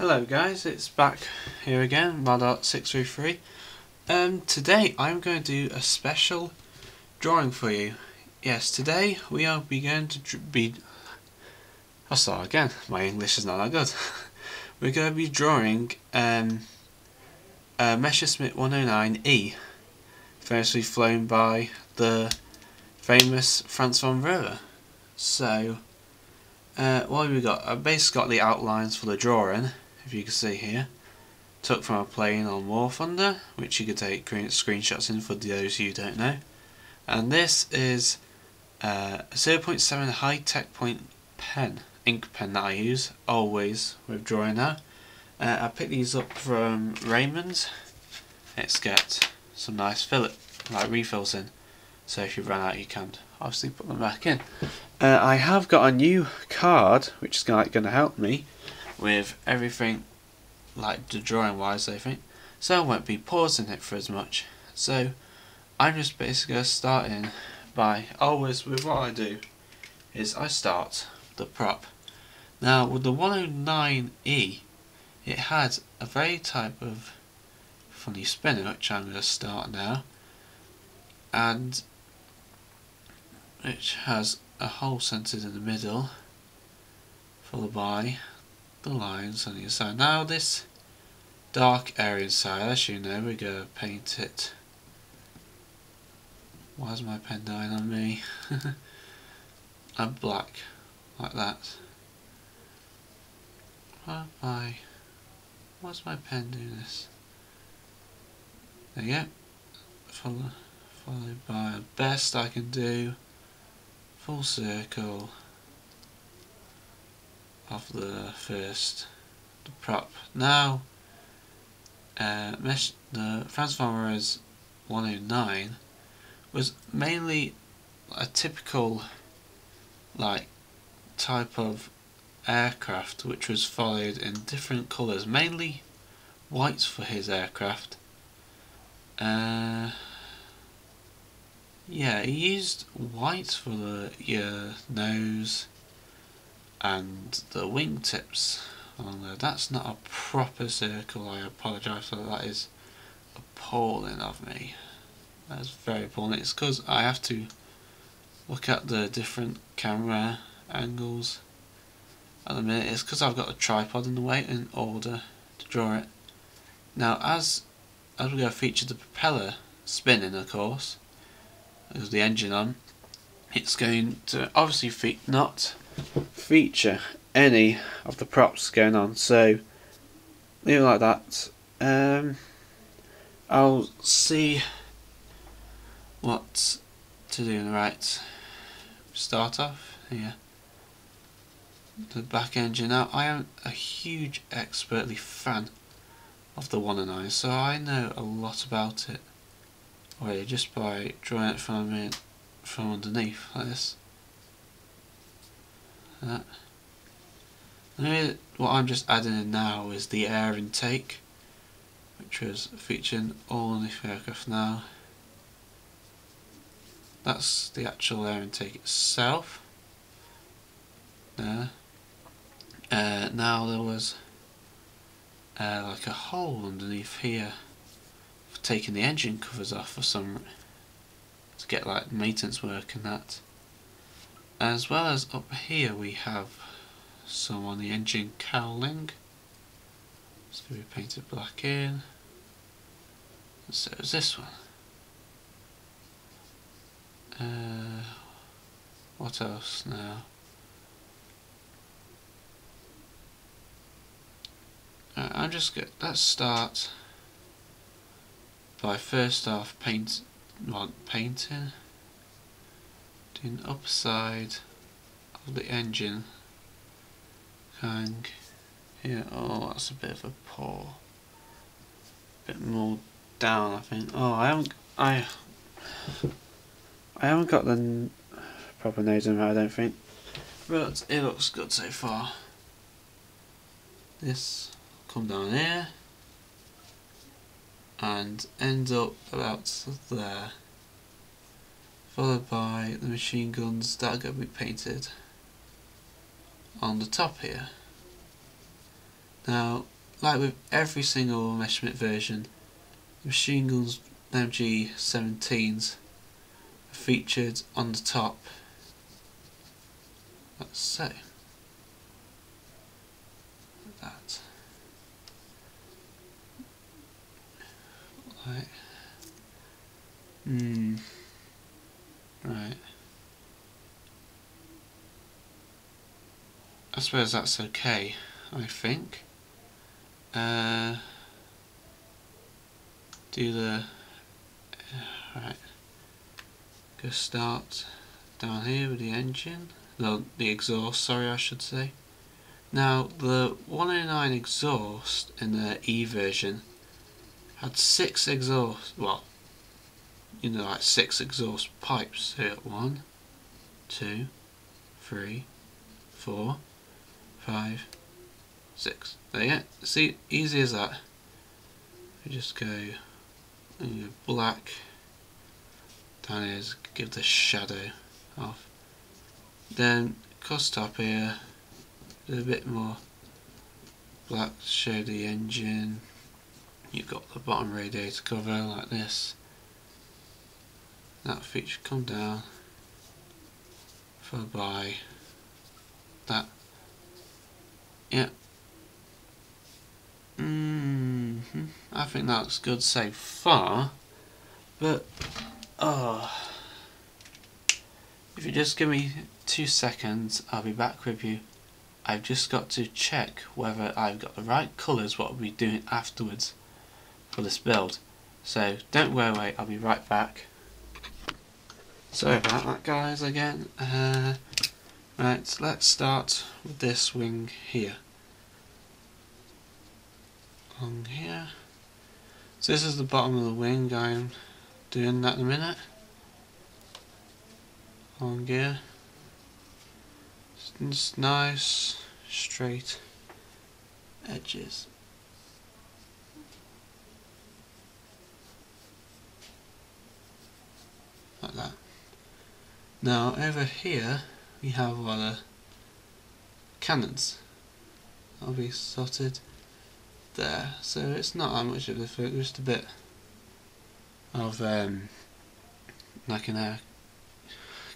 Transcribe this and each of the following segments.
Hello guys, it's back here again, Modart633. Um, today I'm going to do a special drawing for you. Yes, today we are going to be... I'll start again, my English is not that good. We're going to be drawing um, a Messerschmitt 109E, famously flown by the famous Franz von Roeder. So, uh, what have we got? I've basically got the outlines for the drawing if you can see here. Took from a plane on War Thunder, which you could take screenshots in for those who don't know. And this is uh, a 0.7 high-tech point pen, ink pen that I use, always with drawing now. Uh, I picked these up from Ryman's. It's got some nice fillet, like refills in. So if you run out you can obviously put them back in. Uh, I have got a new card which is going to help me with everything like the drawing wise I think. So I won't be pausing it for as much. So I'm just basically starting by always with what I do is I start the prop. Now with the 109E it had a very type of funny spinner which I'm going to start now. And which has a hole centered in the middle followed by the lines on the inside. Now this dark area inside, as you know, we're going to paint it. Why's my pen dying on me? I'm black, like that. Why my, why's my pen doing this? There you go. Follow, followed by best I can do, full circle of the first the prop. Now, uh, mesh, the Franz von Werra's 109 was mainly a typical like type of aircraft which was followed in different colours, mainly white for his aircraft. Uh, yeah, he used white for the ear, nose, and the wingtips along there. That's not a proper circle, I apologise for that. That is appalling of me. That's very appalling. It's because I have to look at the different camera angles at the minute. It's because I've got a tripod in the way in order to draw it. Now as as we're going to feature the propeller spinning of course, with the engine on, it's going to obviously feet not feature any of the props going on. So leave it like that. Um, I'll see what to do right start off here. The back engine. Now I am a huge expertly fan of the 109 so I know a lot about it already just by drawing it from, from underneath like this that. what I'm just adding in now is the air intake, which was featuring all on the aircraft now. That's the actual air intake itself. There. Uh, now there was uh, like a hole underneath here for taking the engine covers off for some to get like maintenance work and that. As well as up here we have some on the engine cowling. It's going to be painted black in. And so is this one. Uh, what else now? I'm just going let's start by first off paint, well, painting the upside of the engine hang here. Oh, that's a bit of a pour. A bit more down, I think. Oh, I haven't. I. I haven't got the proper nose in I don't think. But it looks good so far. This come down here and end up about there followed by the machine guns that are going to be painted on the top here. Now, like with every single Messerschmitt version, the machine guns MG17s are featured on the top. Let's say that. Right. Hmm. Right. I suppose that's okay, I think. Uh, do the uh, right go start down here with the engine no the exhaust sorry I should say now the 109 exhaust in the E version had six exhaust well you know like six exhaust pipes. Here one two three four five six. There you go. See easy as that. You just go and your black. Down here give the shadow off. Then cross top here. A bit more black to show the engine. You've got the bottom radiator cover like this that feature come down followed by that yeah mm -hmm. I think that's good so far but oh if you just give me two seconds I'll be back with you I've just got to check whether I've got the right colours what I'll be doing afterwards for this build. So don't worry I'll be right back. Sorry about that guys again. Uh, right, let's start with this wing here. On here. So this is the bottom of the wing, I'm doing that in a minute. On here. It's nice, straight edges. Like that. Now over here we have the cannons. That'll be sorted there. So it's not that much of a difference, just a bit of um, like an air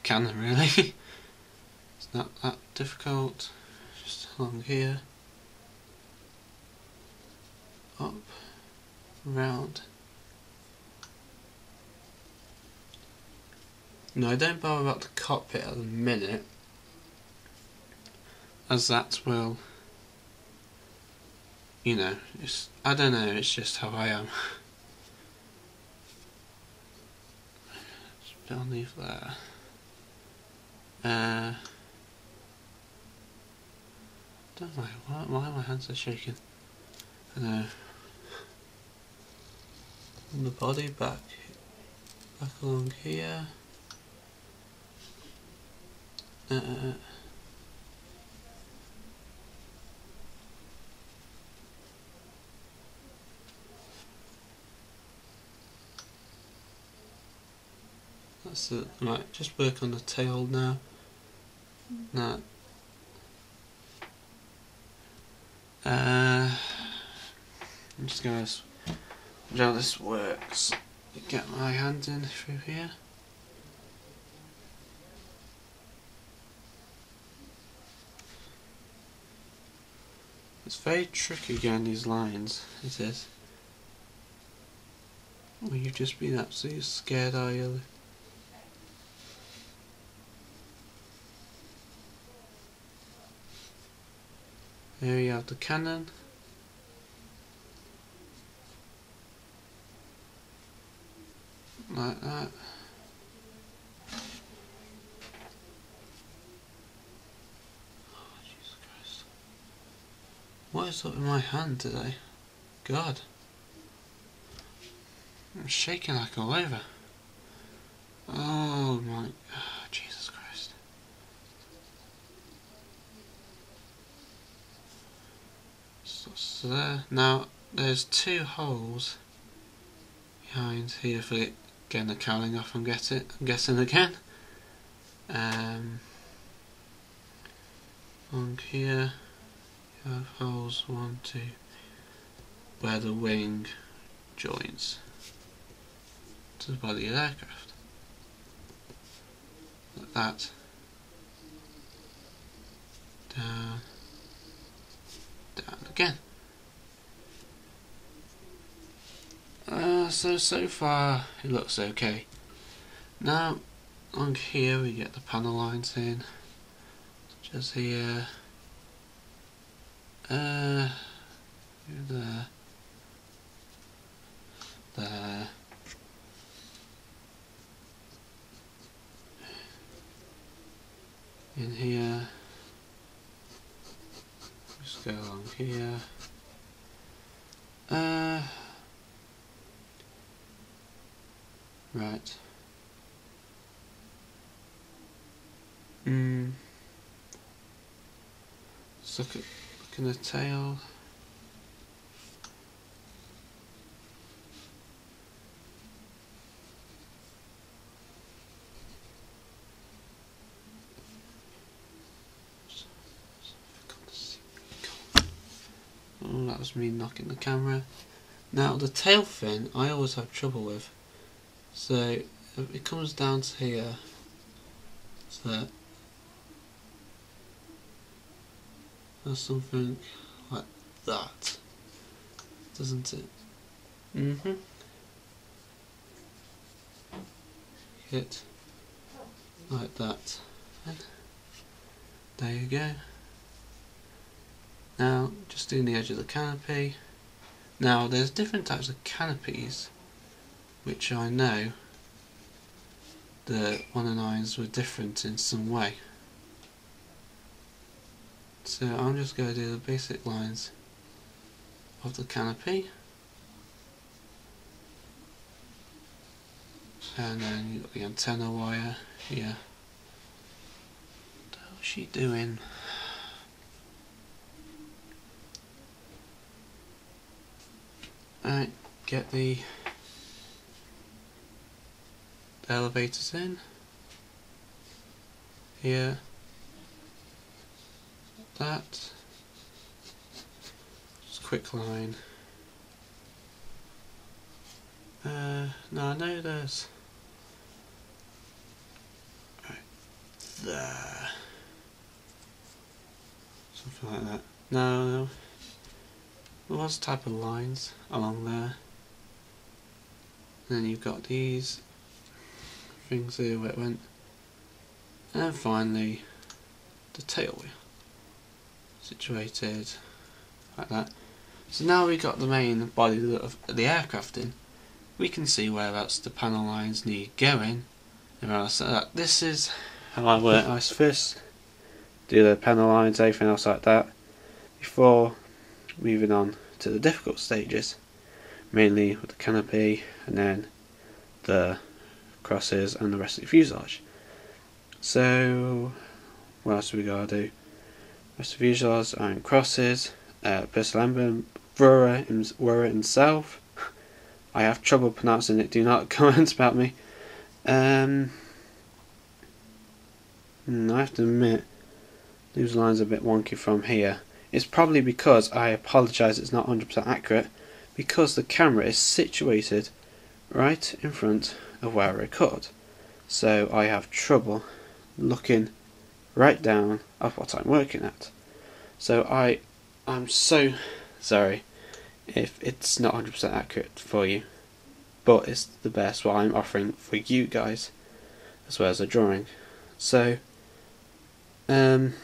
cannon really. it's not that difficult. Just along here. Up, round. No, don't bother about the cockpit at the minute, as that will, you know, it's, I don't know, it's just how I am. Just underneath there. Uh, don't know, why, why my hands are shaking? I know. the body back, back along here. Uh, uh, uh, That's it. Right, just work on the tail now. Now, uh, I'm just going to how this works. Get my hand in through here. It's very tricky getting these lines, it is. Well, you've just been absolutely scared, are you? Here you have the cannon. Like that. What up in my hand today? God. I'm shaking like all over. Oh my... Oh, Jesus Christ. So, there. Now, there's two holes behind here for getting the cowling off and get it. I'm guessing again. Um, on here have holes one, two, where the wing joins to the body of the aircraft. Like that. Down, down again. Uh, so, so far it looks okay. Now, on here we get the panel lines in, just here, uh, there, there, in here, just go along here, uh, right. Hmm. Let's look at the tail. Oh, that was me knocking the camera. Now the tail fin I always have trouble with. So it comes down to here. So or something like that, doesn't it? Mm-hmm. Hit like that. And there you go. Now, just doing the edge of the canopy. Now, there's different types of canopies, which I know the 109s were different in some way. So I'm just going to do the basic lines of the canopy. And then you've got the antenna wire here. What is she doing? Alright, get the elevators in. Here that. Just quick line. Uh, no, I know there's. Right there. Something like that. No, no. There type of lines along there. And then you've got these things here where it went. And finally, the tail wheel situated like that. So now we've got the main body of the aircraft in, we can see whereabouts the panel lines need going. So this is how I work. I first do the panel lines, everything else like that, before moving on to the difficult stages, mainly with the canopy and then the crosses and the rest of the fuselage. So, what else we gotta do? Rest of in crosses. Uh, Bersalamber Wura himself. I have trouble pronouncing it, do not comment about me. Um, hmm, I have to admit, these lines are a bit wonky from here. It's probably because, I apologise it's not 100% accurate, because the camera is situated right in front of where I record. So I have trouble looking right down of what I'm working at. So I, I'm so sorry if it's not 100% accurate for you, but it's the best what I'm offering for you guys, as well as a drawing. So, um,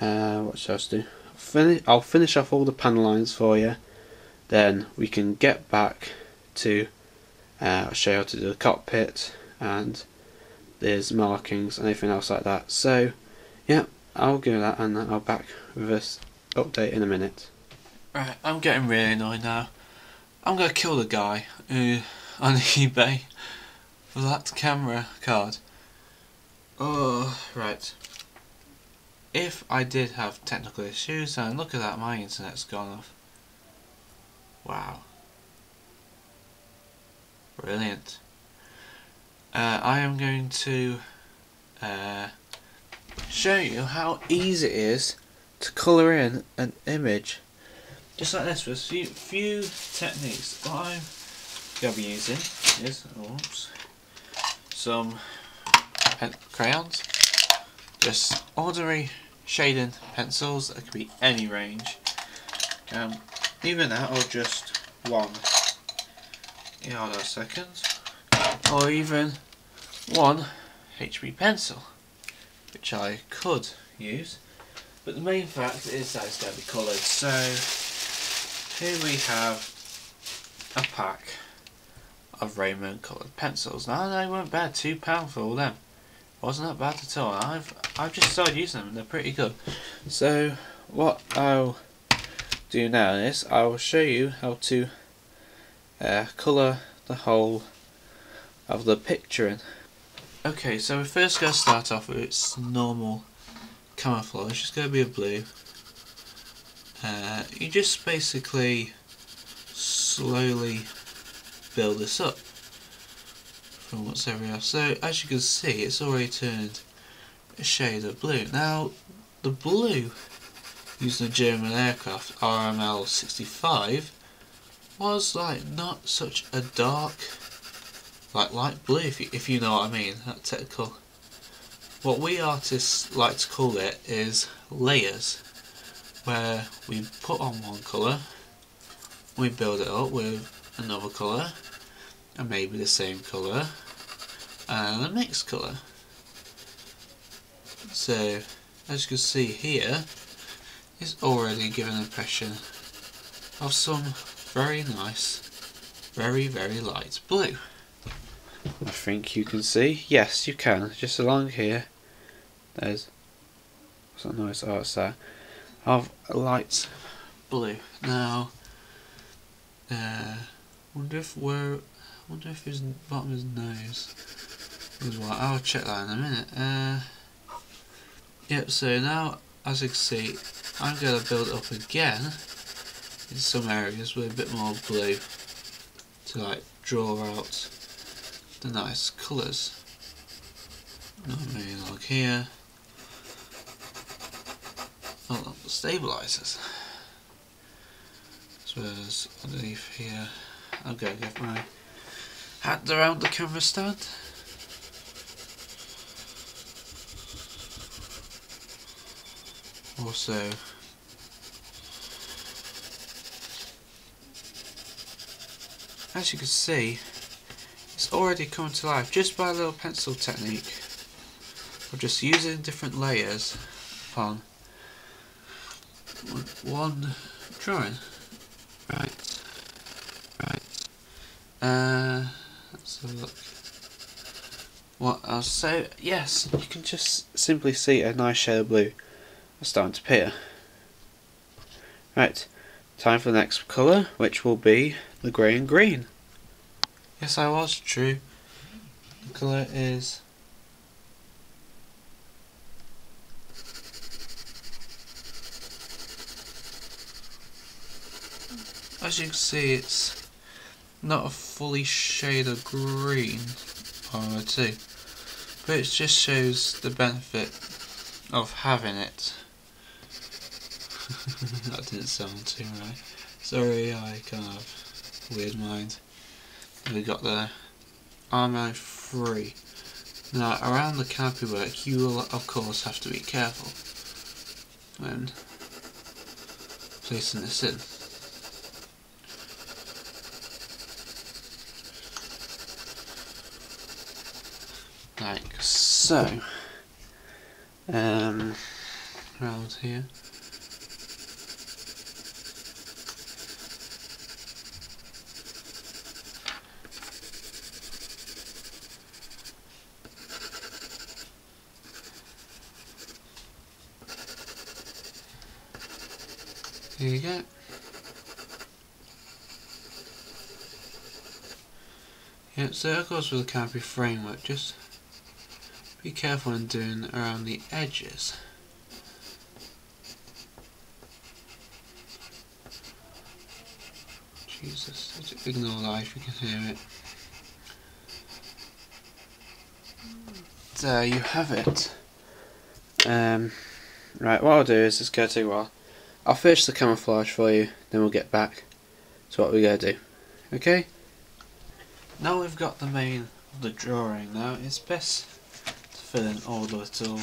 uh, what should I do? Finish, I'll finish off all the panel lines for you, then we can get back to uh, show you how to do the cockpit and there's markings and anything else like that. So, yeah, I'll go that and I'll back with this update in a minute. Right, I'm getting really annoyed now. I'm gonna kill the guy who on eBay for that camera card. Oh, right. If I did have technical issues, and look at that, my internet's gone off. Wow. Brilliant. Uh, I am going to uh, show you how easy it is to colour in an image just like this with a few, few techniques. What I'm going to be using is oops, some crayons, just ordinary shading pencils that could be any range. Um, even that or just one. On a second. Or even one HB pencil, which I could use. But the main fact is that it's going to be coloured. So here we have a pack of rainbow coloured pencils. Now they weren't bad, £2 for all them. Wasn't that bad at all. I've I've just started using them and they're pretty good. So what I'll do now is I will show you how to uh, colour the whole of the picture in. Okay, so we're first going to start off with its normal camouflage. It's going to be a blue. Uh, you just basically slowly build this up from what's everywhere else. So as you can see, it's already turned a shade of blue. Now, the blue using a German aircraft RLM 65 was like not such a dark like light blue if you, if you know what I mean that technical what we artists like to call it is layers where we put on one colour we build it up with another colour and maybe the same colour and a mixed colour so as you can see here, it's already giving an impression of some very nice, very, very light blue. I think you can see. Yes, you can. Just along here, there's some nice art there of light blue. Now, uh, wonder if where, wonder if his bottom of his nose is white. I'll check that in a minute. Uh, yep. So now, as you can see, I'm going to build up again in some areas with a bit more blue to like draw out the nice colours. Maybe like here. Oh, the stabilizers. As well as underneath here. Going to get my hat around the camera stand. Also as you can see it's already come to life just by a little pencil technique of just using different layers upon one drawing. Right right. Uh let's have a look. What else so yes you can just simply see a nice shade of blue. Starting to appear. Right time for the next colour which will be the grey and green. Yes, I was true. The colour is As you can see, it's not a fully shade of green, or two, but it just shows the benefit of having it. that didn't sound too right. Sorry, I kind of weird mind. We got the Armo 3. Now, around the canopy work, you will of course have to be careful when placing this in. Like so. Um, around here. Here you go. Yep, so that with the canopy framework. Just be careful when doing around the edges. Jesus, ignore life, you can hear it. There you have it. Um, Right, what I'll do is just go to a while. I'll finish the camouflage for you, then we'll get back to what we're going to do. Okay? Now we've got the main of the drawing now, it's best to fill in all the little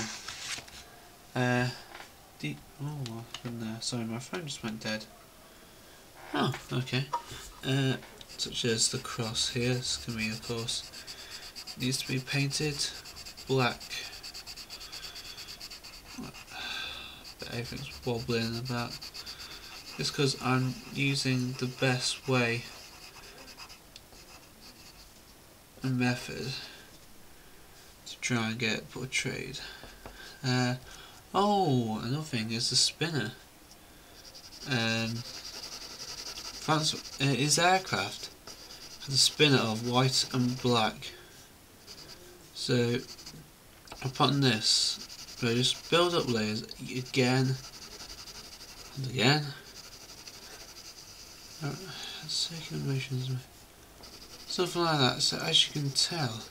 uh, deep, oh, happened there? Sorry, my phone just went dead. Oh, okay. Uh, such as the cross here, this can be of course, needs to be painted black. Everything's wobbling about. Just because I'm using the best way and method to try and get portrayed. Uh, oh, another thing is the spinner. Um, France, uh, his aircraft has a spinner of white and black. So upon this, we just build up layers again and again. Uh, second motions, something like that. So as you can tell,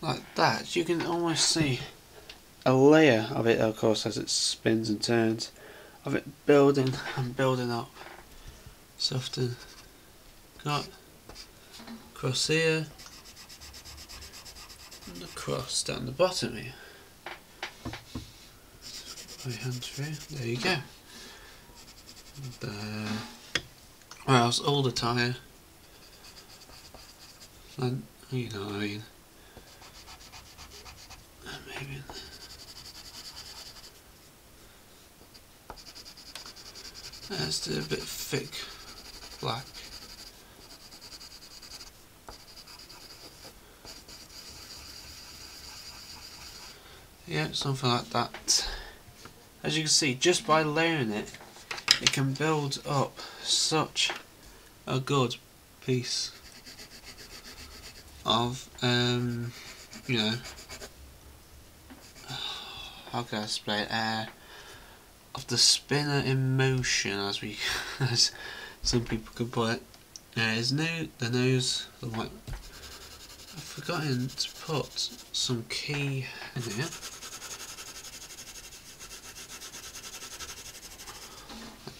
like that, you can almost see a layer of it, of course, as it spins and turns, of it building and building up. So often got cross here and the cross down the bottom here. My. There you go. And, uh, or all the tire. And you know what I mean. Maybe. Let's a bit thick black. Yeah, something like that. As you can see, just by layering it, it can build up such a good piece of, um, you know, how can I explain it? Uh, of the spinner in motion, as we, as some people could put it. Yeah, his nose, the nose, the white. I've forgotten to put some key in here.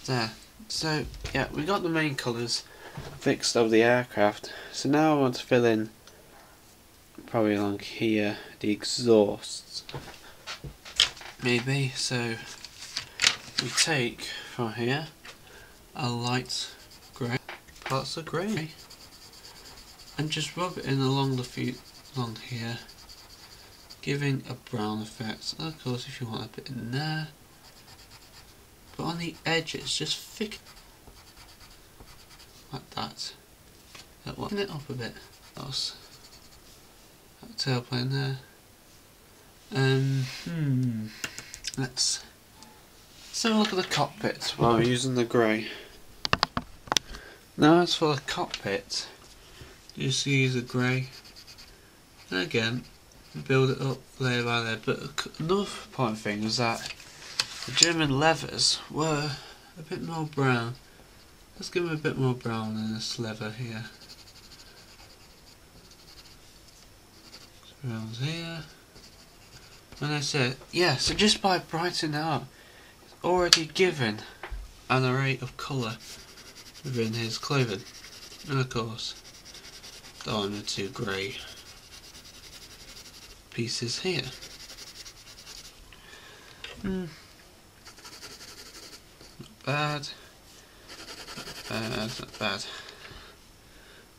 There. So, yeah, we got the main colours fixed of the aircraft. So now I want to fill in, probably along here, the exhausts. Maybe, so we take from here a light grey, parts of grey, and just rub it in along the feet, along here, giving a brown effect. Of course, if you want a bit in there, but on the edges, just thick like that. That lighten it up a bit. That's that tailplane there. Um, hmm. Let's let's have a look at the cockpit while we're using the grey. Now as for the cockpit, you just use the grey. And again, build it up layer by layer. But another important thing is that the German leathers were a bit more brown. Let's give them a bit more brown in this leather here. Browns here. And I said, yeah, so just by brightening up, it's already given an array of colour within his clothing. And of course, the two grey pieces here. Hmm bad. Not bad, not bad.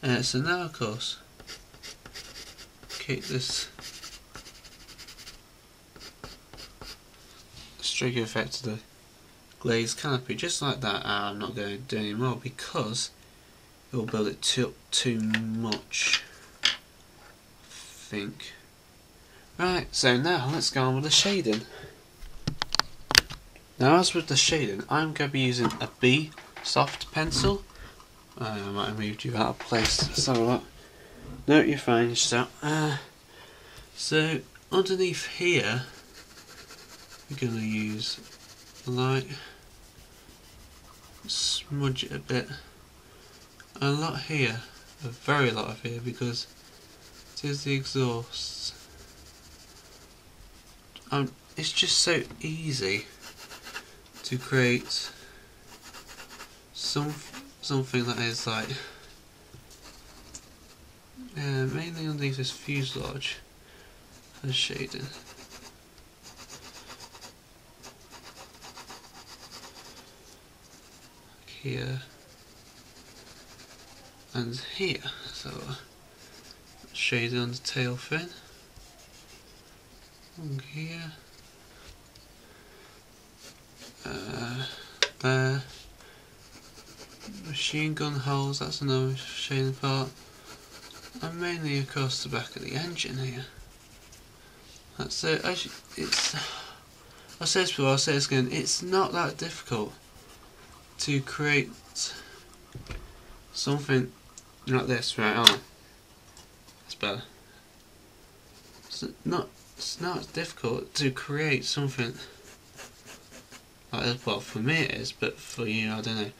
Uh, so now, of course, keep this streaky effect to the glazed canopy, just like that. Uh, I'm not going to do any more because it will build it too, too much. I think. Right, so now let's go on with the shading. Now as with the shading, I'm going to be using a B soft pencil. I might have moved you out of place. So what? No, you're fine. So, uh, so underneath here, we're going to use light, smudge it a bit, a lot here, a very lot of here because it is the exhaust. um, it's just so easy to create some something that is like uh, mainly underneath these is fuselage and shading. Here and here, so shading on the tail fin. And here, uh, there machine gun holes, that's another shading part. And mainly across the back of the engine here. That's it. It's. I say this before, I'll say this again. It's not that difficult to create something like this, right? Oh, that's better. It's not. It's not difficult to create something like. Well, for me it is, but for you, I don't know.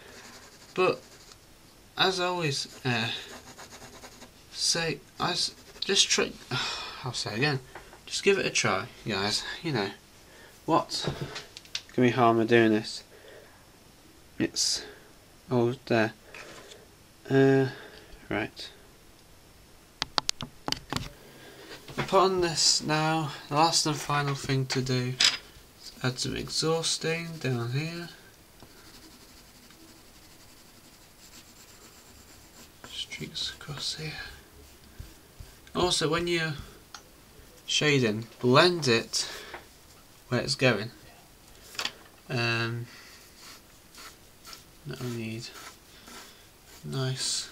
But as always, uh, say I just try. I'll say again, just give it a try, guys. You know what can be harm of doing this? It's oh there. Uh, right. Upon this now, the last and final thing to do add some exhaust stain down here. streaks across here. Also, when you're shading, blend it where it's going. Um, we need nice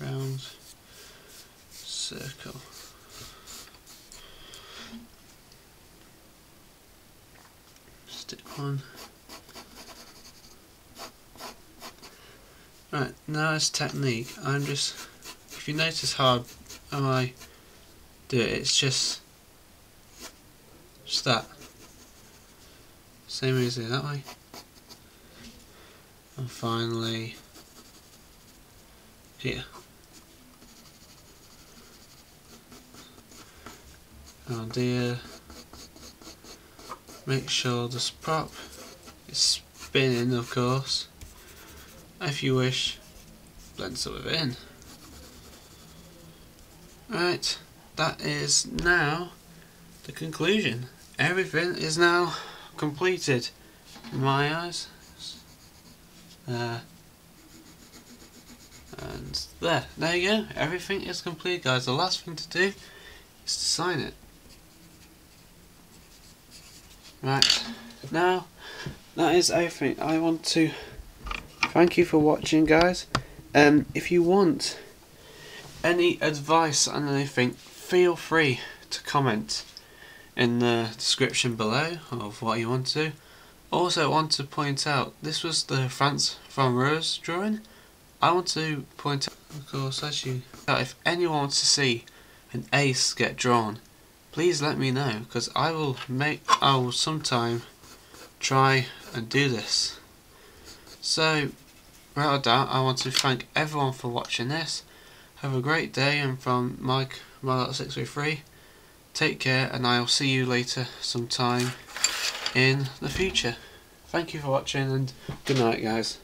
round circle. Stick one. Right, now it's technique. I'm just, if you notice how, I do it, it's just, just that. Same as it that way. And finally, here. And here, make sure this prop is spinning of course if you wish, blend some of it in. Right, that is now the conclusion. Everything is now completed in my eyes. Uh, and there, there you go. Everything is complete, guys. The last thing to do is to sign it. Right, now that is everything. I want to thank you for watching guys. Um, if you want any advice on anything feel free to comment in the description below of what you want to. Do also want to point out this was the France from Rose drawing. I want to point out of course as you if anyone wants to see an ace get drawn please let me know because I will make I will sometime try and do this so Without a doubt, I want to thank everyone for watching this. Have a great day and from Mike, Mike603, take care and I'll see you later sometime in the future. Thank you for watching and good night guys.